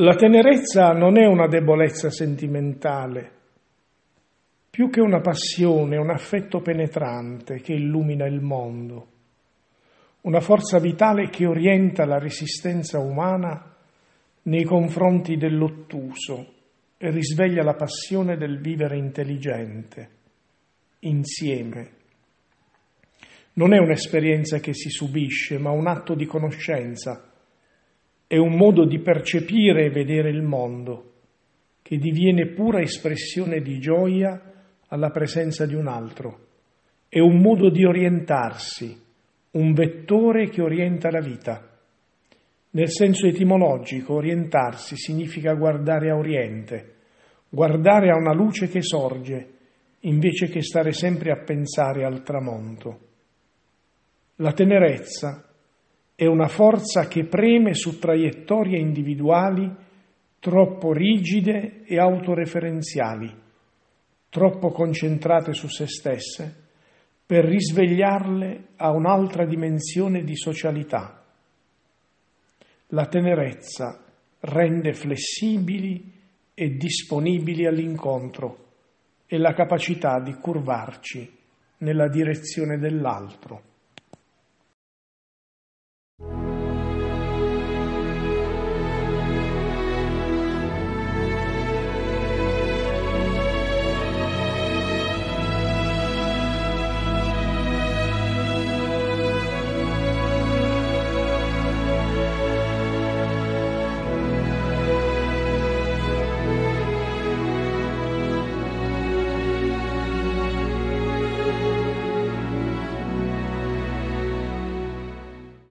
La tenerezza non è una debolezza sentimentale, più che una passione, un affetto penetrante che illumina il mondo, una forza vitale che orienta la resistenza umana nei confronti dell'ottuso e risveglia la passione del vivere intelligente, insieme. Non è un'esperienza che si subisce, ma un atto di conoscenza è un modo di percepire e vedere il mondo che diviene pura espressione di gioia alla presenza di un altro. È un modo di orientarsi, un vettore che orienta la vita. Nel senso etimologico, orientarsi significa guardare a oriente, guardare a una luce che sorge, invece che stare sempre a pensare al tramonto. La tenerezza è una forza che preme su traiettorie individuali troppo rigide e autoreferenziali, troppo concentrate su se stesse, per risvegliarle a un'altra dimensione di socialità. La tenerezza rende flessibili e disponibili all'incontro e la capacità di curvarci nella direzione dell'altro.